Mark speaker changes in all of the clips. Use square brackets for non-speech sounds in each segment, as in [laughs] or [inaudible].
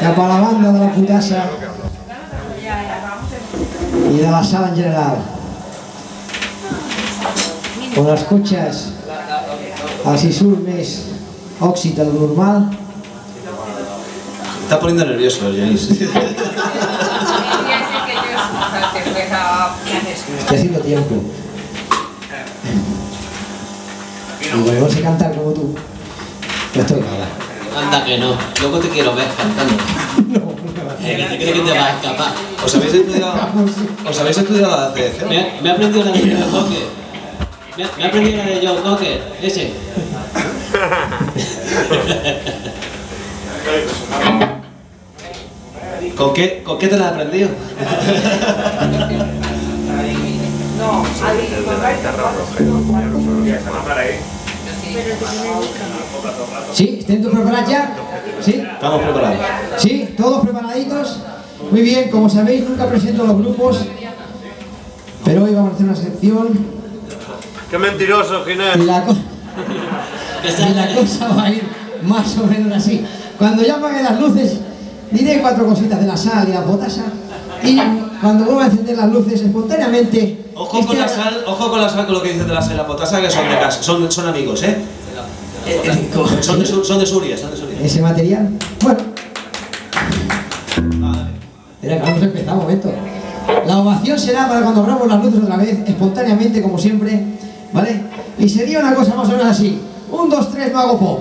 Speaker 1: cap a la banda de la putassa i de la sala en general. On els cotxes els hi surt més òxid del normal,
Speaker 2: Está poniendo nervioso el Janis.
Speaker 1: estoy haciendo tiempo. Yo sé cantar como tú. No estoy nada.
Speaker 3: Anda que no. Luego te quiero ver cantando. [laughs] Eh, que te crees que te vas a escapar.
Speaker 2: ¿Os habéis estudiado, [laughs] ¿os habéis estudiado la CDC?
Speaker 3: Me, me he aprendido la de John Cocker. Me, me he aprendido la de John Cocker. Ese. [laughs]
Speaker 2: ¿Con qué, ¿Con qué te la has aprendido?
Speaker 1: ¿Sí? ¿Estén todos preparados ya? ¿Sí?
Speaker 2: Estamos preparados.
Speaker 1: ¿Sí? ¿Todos preparaditos? Muy bien, como sabéis, nunca presento los grupos, pero hoy vamos a hacer una sección
Speaker 4: ¡Qué mentiroso, Ginés!
Speaker 1: y la, co- [laughs] y la cosa va a ir más o menos así. Cuando ya apaguen las luces, diré cuatro cositas de la sal y la potasa, y cuando vuelva a encender las luces, espontáneamente...
Speaker 2: Ojo
Speaker 1: este-
Speaker 2: con la sal, ojo con la sal con lo que dices de la sal y la potasa, que son de casa, son, son amigos, ¿eh? Son de, son de Suria, son de Suria.
Speaker 1: ese material. Bueno. Espera, que vamos a empezar, un momento. La ovación será para cuando abramos las luces otra vez, espontáneamente, como siempre, ¿vale? Y sería una cosa más o menos así. Un, dos, tres, no hago pop.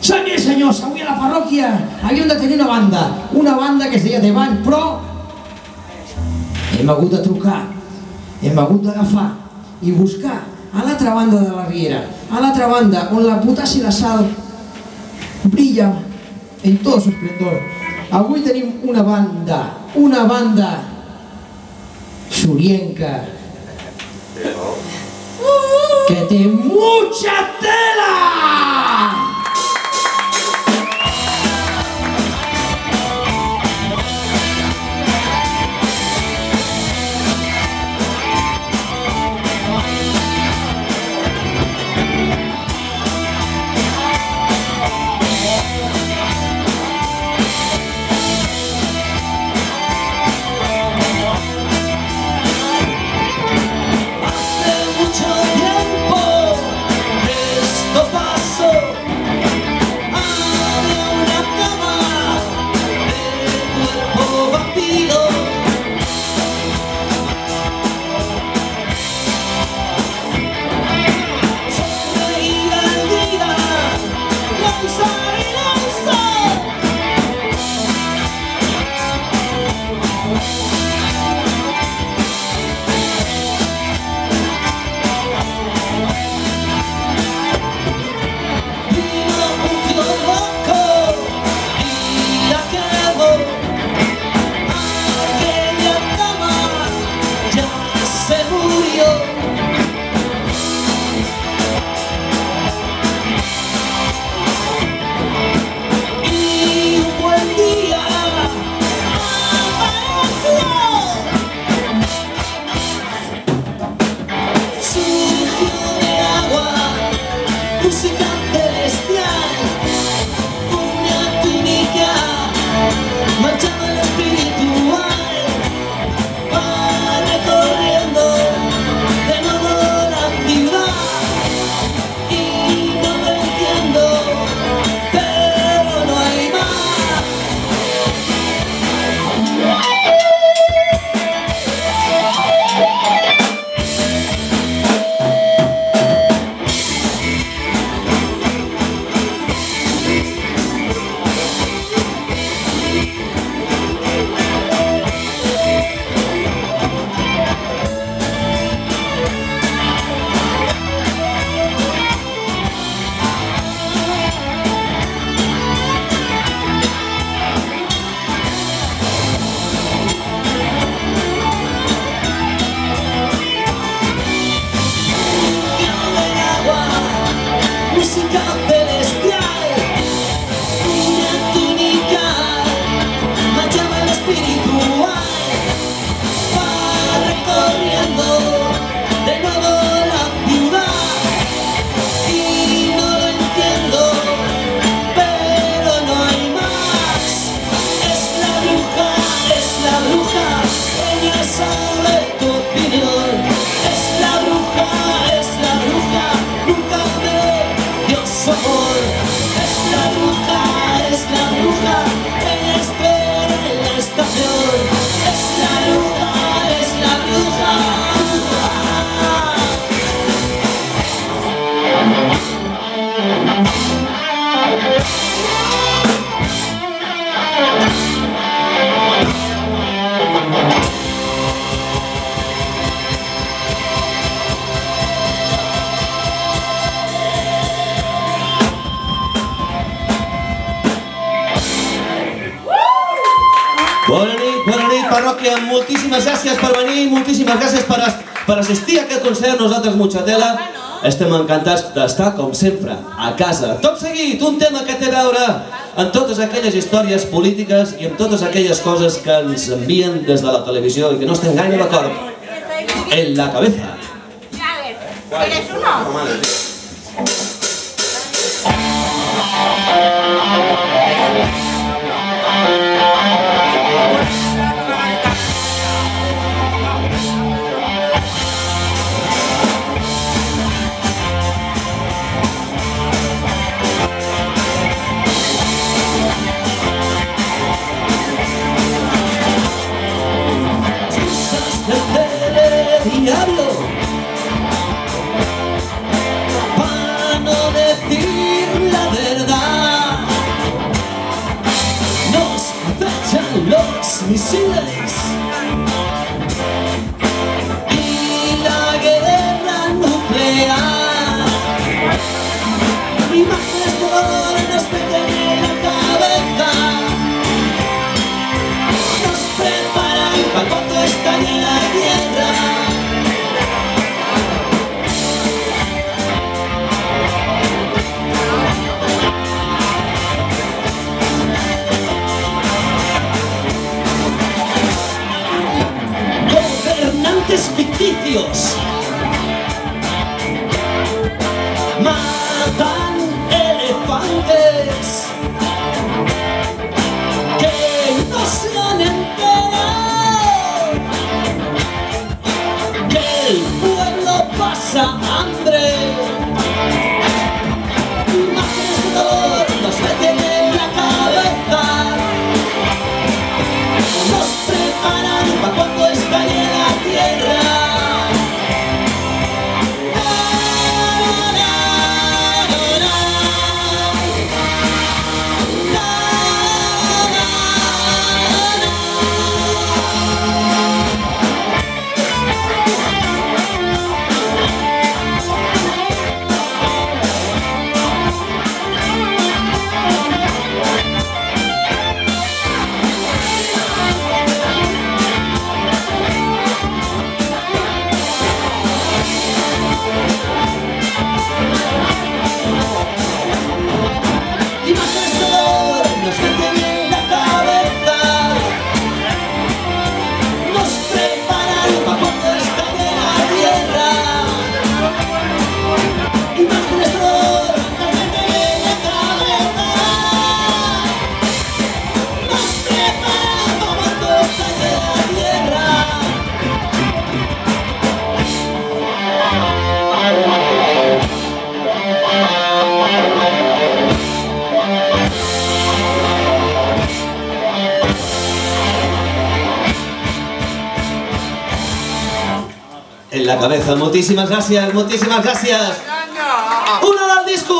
Speaker 1: Señor, senyors, avui a la parròquia havíem de tenir una banda, una banda que deia The Band, però hem hagut de trucar, hem hagut d'agafar i buscar a l'altra banda de la riera, a l'altra banda on la potassa i la sal brilla en todo su esplendor. Avui tenim una banda, una banda surienca que té mucha tela!
Speaker 5: Mất Es la bruja, es la bruja, ella espera en la estación. Es la bruja, es la bruja.
Speaker 2: Bona nit, bona nit, parròquia. Moltíssimes gràcies per venir, moltíssimes gràcies per, as- per assistir a aquest concert. Nosaltres, Mutxatela, estem encantats d'estar, com sempre, a casa. Tot seguit, un tema que té a veure amb totes aquelles històries polítiques i amb totes aquelles coses que ens envien des de la televisió i que no estem gaire d'acord. En la cabeza.
Speaker 6: ¿Eres uno?
Speaker 5: Para no decir la verdad. Nos acechan los misiles y la guerra nuclear. Imágenes por nos la cabeza nos preparan para cuando estalle la tierra. Cabeza.
Speaker 2: Moltíssimes gràcies, moltíssimes gràcies. Una disco,